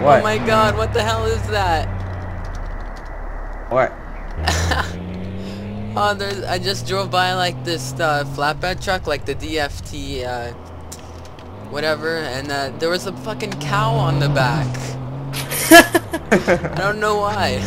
What? Oh my god, what the hell is that? What? oh, there's. I just drove by like this uh, flatbed truck, like the DFT, uh, whatever, and uh, there was a fucking cow on the back. I don't know why.